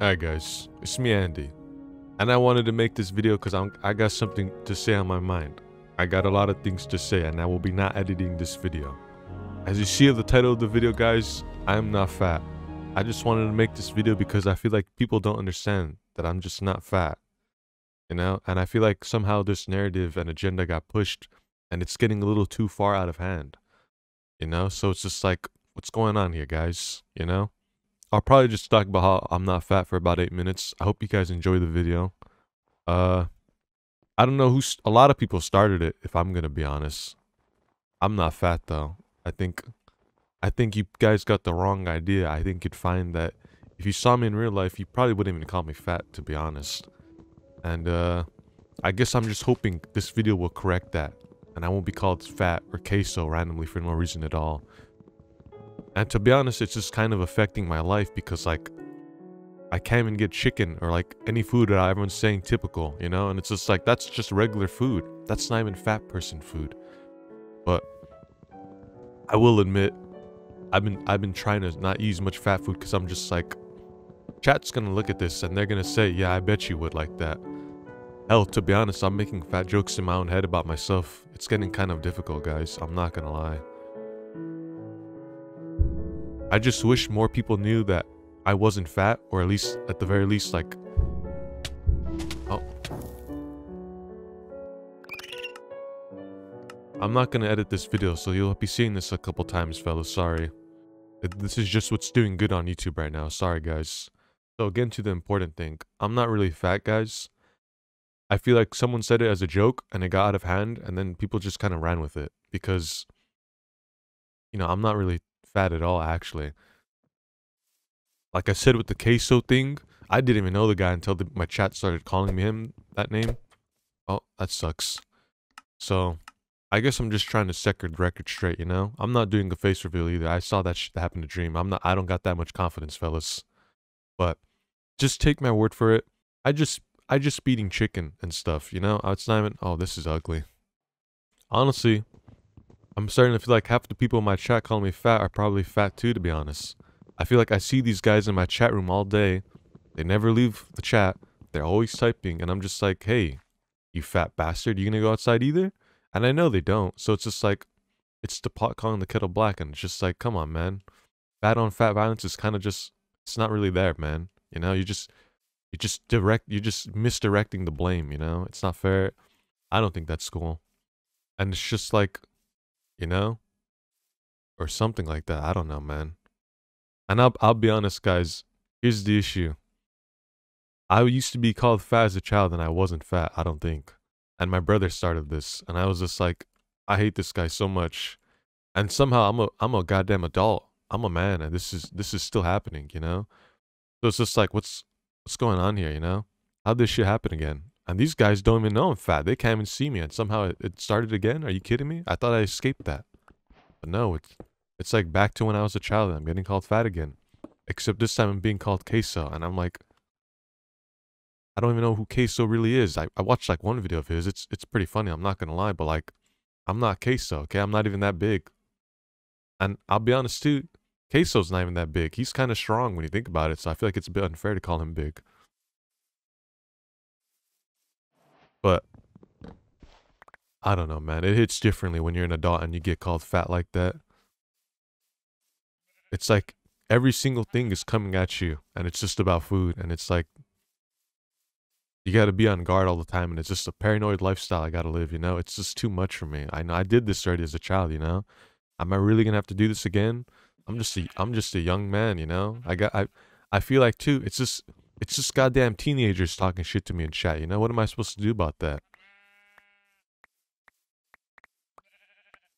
Alright guys, it's me Andy. And I wanted to make this video because I got something to say on my mind. I got a lot of things to say and I will be not editing this video. As you see of the title of the video guys, I am not fat. I just wanted to make this video because I feel like people don't understand that I'm just not fat. You know, and I feel like somehow this narrative and agenda got pushed and it's getting a little too far out of hand. You know, so it's just like, what's going on here guys? You know? I'll probably just talk about how I'm not fat for about 8 minutes. I hope you guys enjoy the video. Uh, I don't know who... A lot of people started it, if I'm gonna be honest. I'm not fat, though. I think... I think you guys got the wrong idea. I think you'd find that if you saw me in real life, you probably wouldn't even call me fat, to be honest. And, uh... I guess I'm just hoping this video will correct that. And I won't be called fat or queso randomly for no reason at all. And to be honest, it's just kind of affecting my life because like I can't even get chicken or like any food that everyone's saying typical, you know? And it's just like that's just regular food. That's not even fat person food. But I will admit I've been I've been trying to not use much fat food because I'm just like chat's gonna look at this and they're gonna say, yeah, I bet you would like that. Hell, to be honest, I'm making fat jokes in my own head about myself. It's getting kind of difficult, guys. I'm not gonna lie. I just wish more people knew that I wasn't fat, or at least, at the very least, like... Oh. I'm not gonna edit this video, so you'll be seeing this a couple times, fellas, sorry. This is just what's doing good on YouTube right now, sorry guys. So again to the important thing, I'm not really fat, guys. I feel like someone said it as a joke, and it got out of hand, and then people just kind of ran with it, because... You know, I'm not really fat at all, actually. Like I said with the queso thing, I didn't even know the guy until the, my chat started calling me him that name. Oh, that sucks. So, I guess I'm just trying to set the record straight, you know? I'm not doing a face reveal either. I saw that shit happen to Dream. I'm not, I don't got that much confidence, fellas. But, just take my word for it. I just, I just eating chicken and stuff, you know? It's not even, oh, this is ugly. Honestly, I'm starting to feel like half the people in my chat calling me fat are probably fat too, to be honest. I feel like I see these guys in my chat room all day. They never leave the chat. They're always typing, and I'm just like, hey, you fat bastard, you gonna go outside either? And I know they don't, so it's just like, it's the pot calling the kettle black, and it's just like, come on, man. Fat on fat violence is kind of just, it's not really there, man. You know, you just, you just direct, you're just misdirecting the blame, you know? It's not fair. I don't think that's cool. And it's just like, you know? Or something like that. I don't know, man. And I'll, I'll be honest, guys. Here's the issue. I used to be called fat as a child and I wasn't fat, I don't think. And my brother started this and I was just like, I hate this guy so much. And somehow I'm a I'm a goddamn adult. I'm a man and this is this is still happening, you know? So it's just like what's what's going on here, you know? How'd this shit happen again? And these guys don't even know I'm fat. They can't even see me. And somehow it, started again. Are you kidding me? I thought I escaped that. But no, it's, it's like back to when I was a child. I'm getting called fat again. Except this time I'm being called queso. And I'm like, I don't even know who queso really is. I, I watched like one video of his. It's, it's pretty funny. I'm not going to lie. But like, I'm not queso. Okay. I'm not even that big. And I'll be honest too. Queso's not even that big. He's kind of strong when you think about it. So I feel like it's a bit unfair to call him big. But I don't know, man. It hits differently when you're an adult and you get called fat like that. It's like every single thing is coming at you and it's just about food and it's like you got to be on guard all the time and it's just a paranoid lifestyle I got to live, you know? It's just too much for me. I know I did this already as a child, you know? Am I really going to have to do this again? I'm just a I'm just a young man, you know? I got I I feel like too it's just it's just goddamn teenagers talking shit to me in chat, you know? What am I supposed to do about that?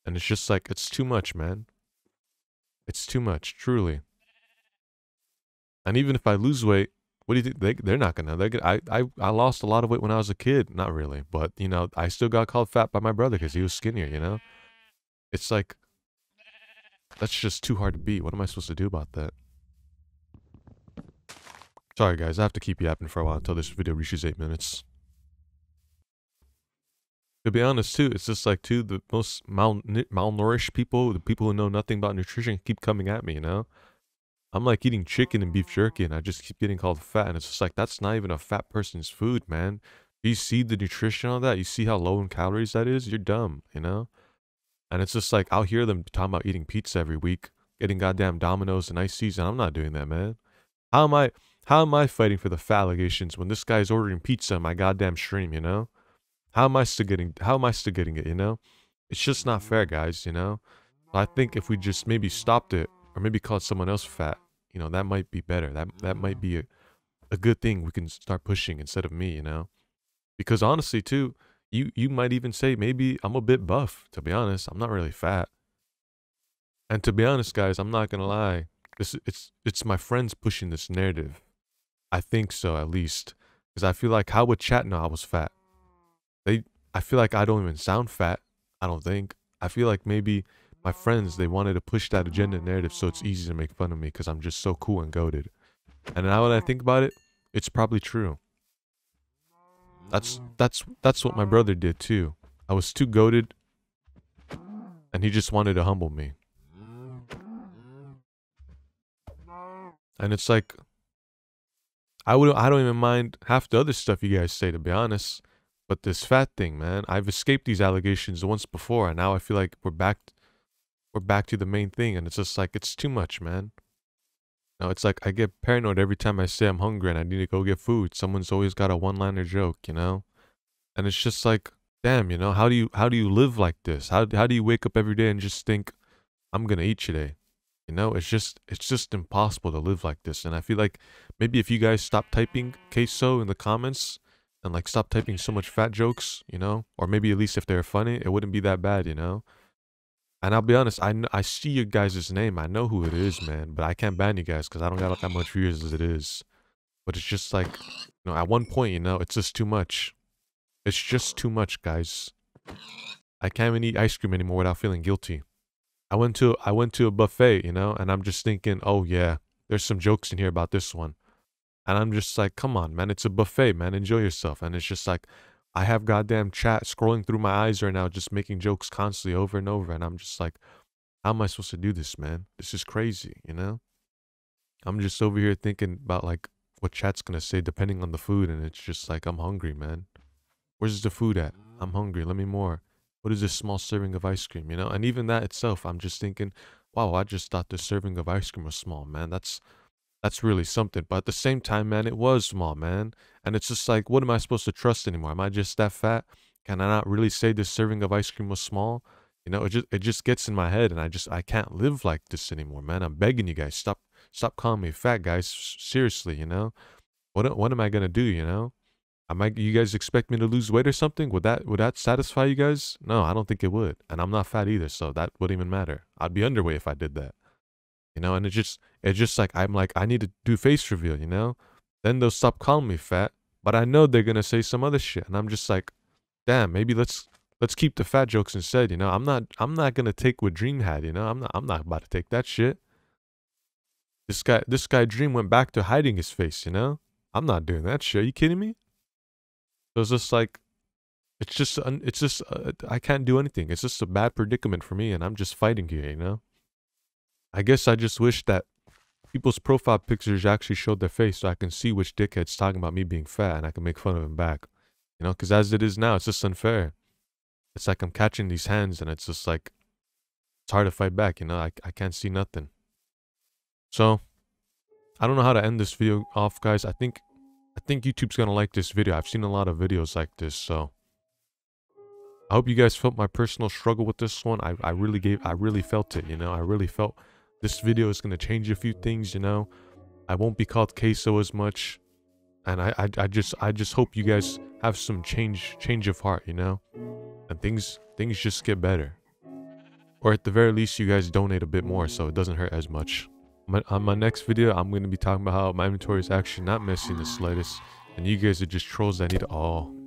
And it's just like, it's too much, man. It's too much, truly. And even if I lose weight, what do you think? They, they're not gonna. They're gonna I, I, I lost a lot of weight when I was a kid. Not really. But, you know, I still got called fat by my brother because he was skinnier, you know? It's like, that's just too hard to beat. What am I supposed to do about that? Sorry guys, I have to keep yapping for a while until this video reaches 8 minutes. To be honest too, it's just like too, the most mal malnourished people, the people who know nothing about nutrition keep coming at me, you know? I'm like eating chicken and beef jerky and I just keep getting called fat. And it's just like, that's not even a fat person's food, man. You see the nutrition on that? You see how low in calories that is? You're dumb, you know? And it's just like, I'll hear them talking about eating pizza every week, getting goddamn Domino's and ice season. I'm not doing that, man. How am I, how am I fighting for the fat allegations when this guy's ordering pizza on my goddamn stream, you know? How am I still getting, how am I still getting it, you know? It's just not fair, guys, you know? I think if we just maybe stopped it or maybe called someone else fat, you know, that might be better. That that might be a, a good thing we can start pushing instead of me, you know? Because honestly, too, you you might even say maybe I'm a bit buff, to be honest. I'm not really fat. And to be honest, guys, I'm not gonna lie. This it's it's my friends pushing this narrative. I think so, at least. Because I feel like how would chat know I was fat? They I feel like I don't even sound fat. I don't think. I feel like maybe my friends, they wanted to push that agenda narrative so it's easy to make fun of me because I'm just so cool and goaded. And now when I think about it, it's probably true. That's that's that's what my brother did too. I was too goaded and he just wanted to humble me. And it's like I would I don't even mind half the other stuff you guys say to be honest. But this fat thing, man, I've escaped these allegations once before and now I feel like we're back we're back to the main thing and it's just like it's too much man. Now it's like i get paranoid every time i say i'm hungry and i need to go get food. Someone's always got a one-liner joke you know? And it's just like damn you know how do you how do you live like this? How, how do you wake up every day and just think i'm gonna eat today you know it's just it's just impossible to live like this and i feel like maybe if you guys stop typing queso in the comments and like stop typing so much fat jokes you know or maybe at least if they're funny it wouldn't be that bad you know and I'll be honest, I, I see your guys' name. I know who it is, man. But I can't ban you guys because I don't got that much viewers as it is. But it's just like, you know, at one point, you know, it's just too much. It's just too much, guys. I can't even eat ice cream anymore without feeling guilty. I went to I went to a buffet, you know, and I'm just thinking, oh yeah, there's some jokes in here about this one. And I'm just like, come on, man, it's a buffet, man. Enjoy yourself. And it's just like, I have goddamn chat scrolling through my eyes right now, just making jokes constantly over and over. And I'm just like, how am I supposed to do this, man? This is crazy, you know? I'm just over here thinking about like what chat's gonna say depending on the food. And it's just like, I'm hungry, man. Where's the food at? I'm hungry. Let me more. What is this small serving of ice cream, you know? And even that itself, I'm just thinking, wow, I just thought the serving of ice cream was small, man. That's that's really something. But at the same time, man, it was small, man. And it's just like, what am I supposed to trust anymore? Am I just that fat? Can I not really say this serving of ice cream was small? You know, it just it just gets in my head, and I just I can't live like this anymore, man. I'm begging you guys, stop stop calling me fat, guys. Seriously, you know, what what am I gonna do? You know, am I? You guys expect me to lose weight or something? Would that would that satisfy you guys? No, I don't think it would, and I'm not fat either, so that wouldn't even matter. I'd be underweight if I did that you know, and it just it's just like I'm like I need to do face reveal, you know. Then they'll stop calling me fat, but I know they're gonna say some other shit, and I'm just like, damn, maybe let's let's keep the fat jokes instead, you know. I'm not I'm not gonna take what Dream had, you know. I'm not I'm not about to take that shit. This guy this guy Dream went back to hiding his face, you know. I'm not doing that shit. Are you kidding me? So it's just like, it's just it's just uh, I can't do anything. It's just a bad predicament for me, and I'm just fighting here, you know. I guess I just wish that people's profile pictures actually showed their face so I can see which dickhead's talking about me being fat and I can make fun of him back. You know, because as it is now, it's just unfair. It's like I'm catching these hands and it's just like, it's hard to fight back, you know? I, I can't see nothing. So, I don't know how to end this video off, guys. I think, I think YouTube's gonna like this video. I've seen a lot of videos like this, so. I hope you guys felt my personal struggle with this one. I, I really gave, I really felt it, you know? I really felt this video is going to change a few things, you know. I won't be called queso as much. And I, I, I just I just hope you guys have some change change of heart, you know? And things things just get better. Or at the very least you guys donate a bit more so it doesn't hurt as much. My, on my next video, I'm going to be talking about how my inventory is actually not messy in the slightest. And you guys are just trolls that need all.